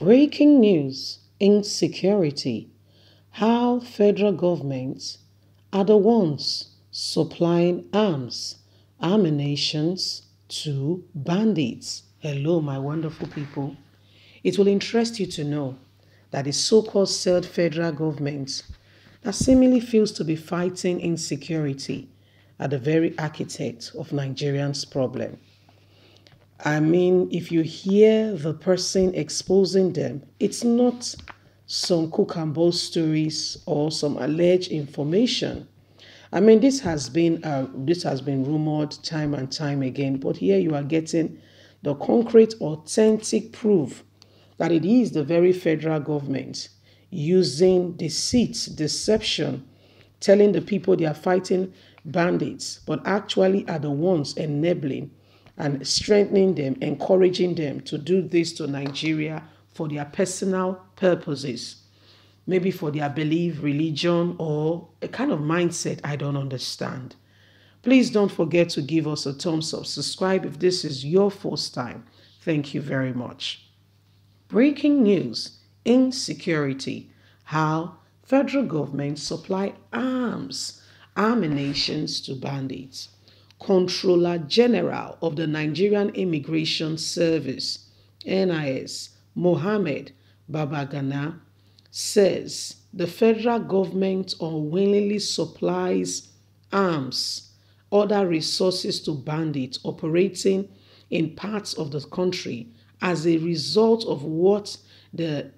Breaking news insecurity. How federal governments are the ones supplying arms, ammunitions to bandits. Hello, my wonderful people. It will interest you to know that the so called said federal government that seemingly feels to be fighting insecurity are the very architect of Nigerians' problem. I mean, if you hear the person exposing them, it's not some cook and bowl stories or some alleged information. I mean, this has been uh, this has been rumored time and time again, but here you are getting the concrete, authentic proof that it is the very federal government using deceit, deception, telling the people they are fighting bandits, but actually are the ones enabling and strengthening them, encouraging them to do this to Nigeria for their personal purposes, maybe for their belief, religion, or a kind of mindset I don't understand. Please don't forget to give us a thumbs up. Subscribe if this is your first time. Thank you very much. Breaking news insecurity. How federal government supply arms, ammunitions to bandits. Controller General of the Nigerian Immigration Service, NIS, Mohammed Babagana, says the federal government unwillingly supplies arms, other resources to bandits operating in parts of the country as a result of what the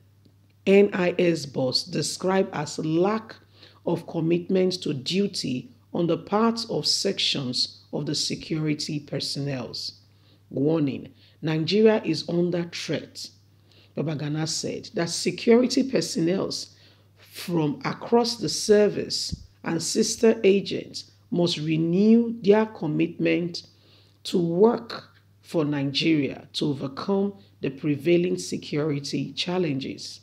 NIS boss described as lack of commitment to duty on the part of sections of the security personnel. Warning Nigeria is under threat. Babagana said that security personnel from across the service and sister agents must renew their commitment to work for Nigeria to overcome the prevailing security challenges.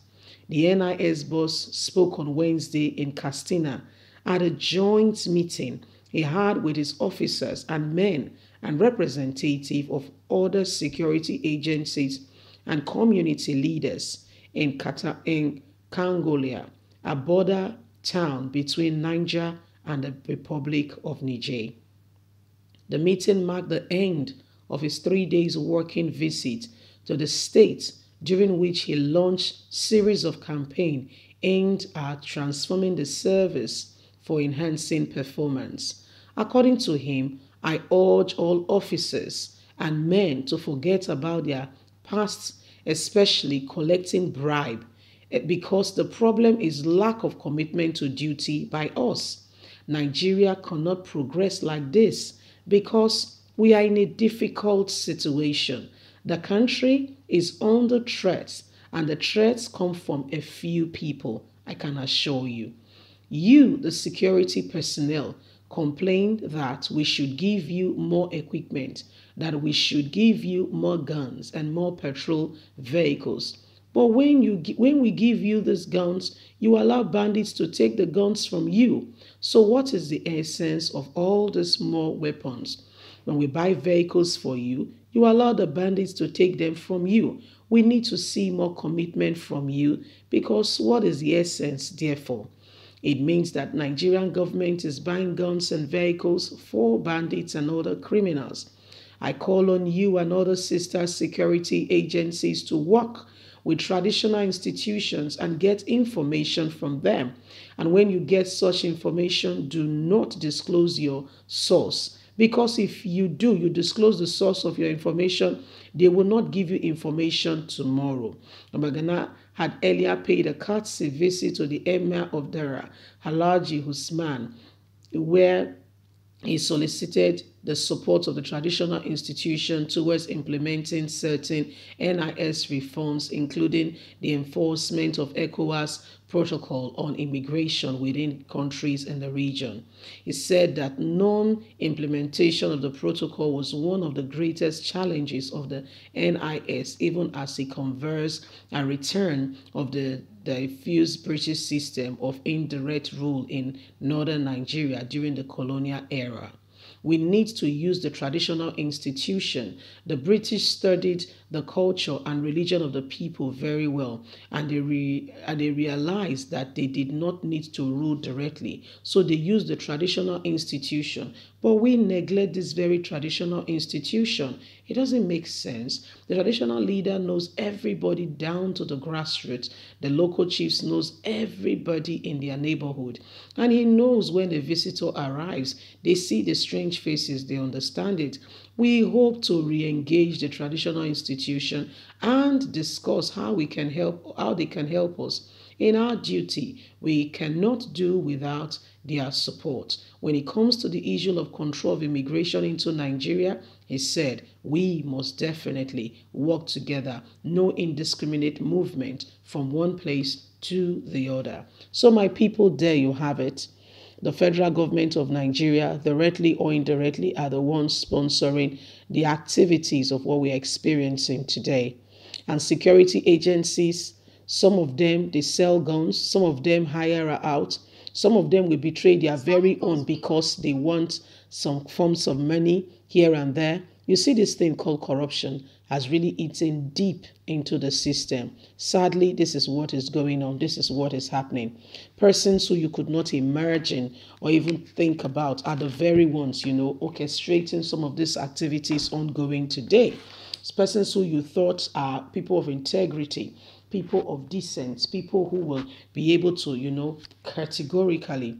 The NIS boss spoke on Wednesday in Katsina at a joint meeting he had with his officers and men and representative of other security agencies and community leaders in, Kata, in Kangolia, a border town between Niger and the Republic of Niger. The meeting marked the end of his three days working visit to the state during which he launched series of campaign aimed at transforming the service for enhancing performance. According to him, I urge all officers and men to forget about their past, especially collecting bribe, eh, because the problem is lack of commitment to duty by us. Nigeria cannot progress like this because we are in a difficult situation. The country is under threat, and the threats come from a few people, I can assure you. You, the security personnel, complained that we should give you more equipment, that we should give you more guns and more patrol vehicles. But when you when we give you these guns, you allow bandits to take the guns from you. So what is the essence of all these more weapons? When we buy vehicles for you, you allow the bandits to take them from you. We need to see more commitment from you because what is the essence, therefore? It means that Nigerian government is buying guns and vehicles for bandits and other criminals. I call on you and other sister security agencies to work with traditional institutions and get information from them. And when you get such information, do not disclose your source because if you do, you disclose the source of your information, they will not give you information tomorrow. Abagana had earlier paid a courtesy visit to the Emir of Daura, Alhaji Husman, where he solicited the support of the traditional institution towards implementing certain NIS reforms, including the enforcement of ECOWAS protocol on immigration within countries in the region. He said that non-implementation of the protocol was one of the greatest challenges of the NIS, even as he converse a return of the diffuse British system of indirect rule in northern Nigeria during the colonial era. We need to use the traditional institution. The British studied the culture and religion of the people very well and they re, and they realized that they did not need to rule directly. So they used the traditional institution. But we neglect this very traditional institution. It doesn't make sense. The traditional leader knows everybody down to the grassroots. The local chiefs knows everybody in their neighborhood. And he knows when a visitor arrives they see the strange faces they understand it we hope to re-engage the traditional institution and discuss how we can help how they can help us. In our duty we cannot do without their support. When it comes to the issue of control of immigration into nigeria he said we must definitely work together. No indiscriminate movement from one place to the other. So my people there you have it the federal government of Nigeria, directly or indirectly, are the ones sponsoring the activities of what we're experiencing today. And security agencies, some of them, they sell guns, some of them hire out, some of them will betray their very own because they want some forms of money here and there. You see this thing called corruption has really eaten deep into the system. Sadly, this is what is going on. This is what is happening. Persons who you could not imagine or even think about are the very ones, you know, orchestrating some of these activities ongoing today. Persons who you thought are people of integrity, people of decence, people who will be able to, you know, categorically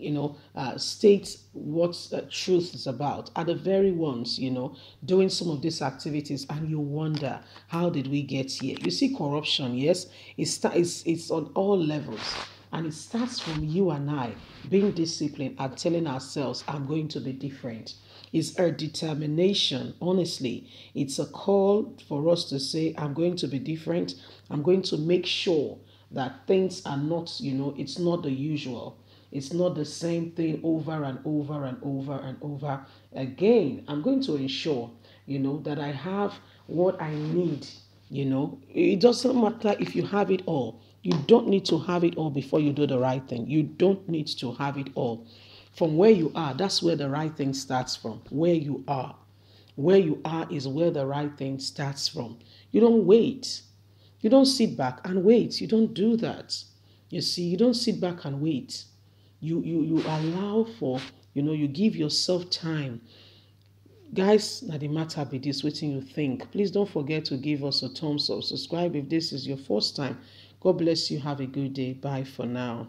you know, uh, states what truth is about are the very ones, you know, doing some of these activities, and you wonder how did we get here? You see, corruption, yes, it's it's, it's on all levels, and it starts from you and I being disciplined and telling ourselves, "I'm going to be different." It's a determination. Honestly, it's a call for us to say, "I'm going to be different. I'm going to make sure." that things are not, you know, it's not the usual. It's not the same thing over and over and over and over again. I'm going to ensure, you know, that I have what I need. You know, it doesn't matter if you have it all. You don't need to have it all before you do the right thing. You don't need to have it all. From where you are, that's where the right thing starts from. Where you are. Where you are is where the right thing starts from. You don't wait. You don't sit back and wait. You don't do that. You see, you don't sit back and wait you you you allow for you know you give yourself time. Guys now the matter be this waiting you think? Please don't forget to give us a thumbs up. Subscribe if this is your first time. God bless you. Have a good day. Bye for now